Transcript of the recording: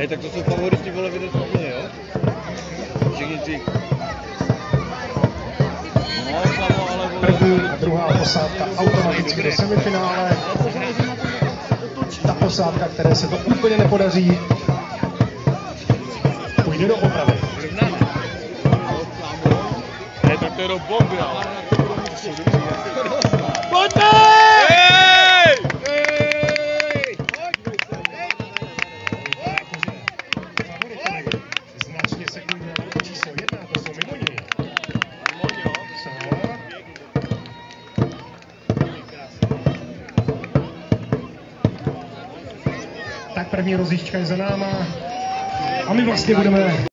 Hej, tak to jsou favoriti, vole, vidět úplně, jo? Všichni ty... No, samo, ale vole... První a druhá posádka automaticky do semifinále. Ta posádka, které se to úplně nepodaří, půjde do opravy. Hej, tak to je do bomby, ale... Pojďte! Tak první rozjížďka je za náma. A my vlastně budeme